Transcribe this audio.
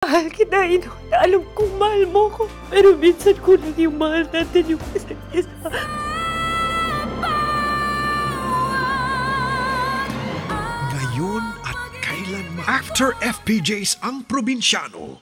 Mahal kita, Ino. Alam kong mahal mo ko. Pero minsan kulang yung mahal natin yung isa't isa. Ngayon at kailanman. After FPJs ang probinsyano,